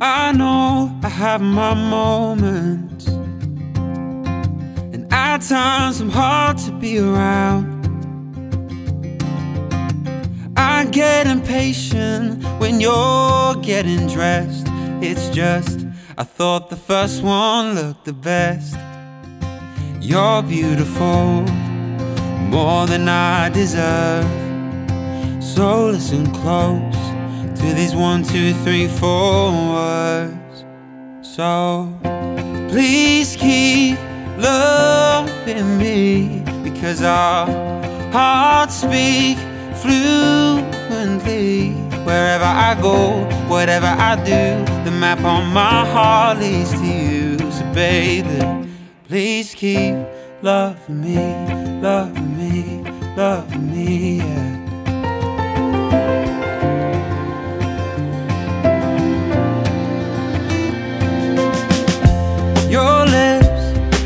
I know I have my moments, and at times I'm hard to be around. I get impatient when you're getting dressed. It's just, I thought the first one looked the best. You're beautiful, more than I deserve. So listen close to these one, two, three, four words. So please keep loving me because our hearts speak fluently. Wherever I go, whatever I do, the map on my heart leads to you. So, baby, please keep loving me, loving me, loving me, yeah.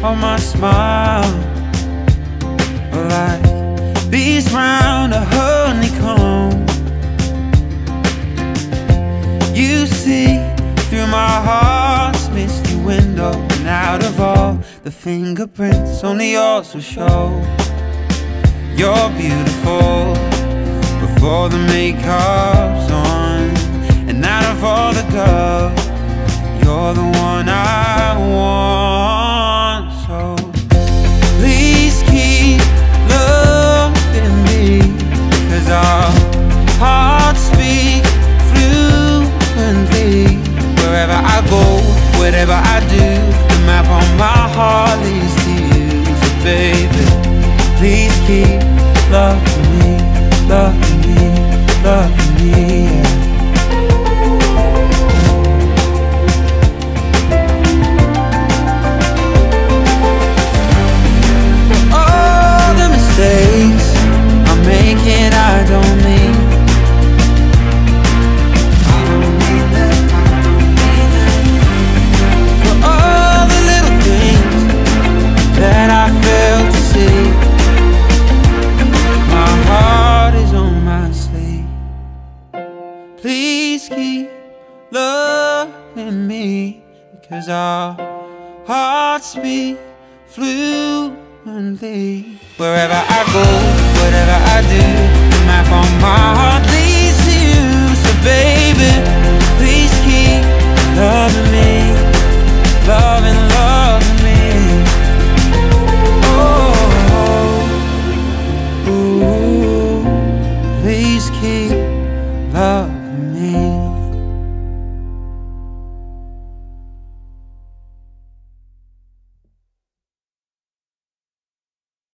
On my smile like bees round a honeycomb. You see through my heart's misty window, and out of all the fingerprints, only yours will show. You're beautiful before the makeup's on, whatever I do, the map on my heart leads to you. So baby, please keep loving me, loving me, loving me, me because our hearts beat fluently. Wherever I go, whatever I do, map on my heart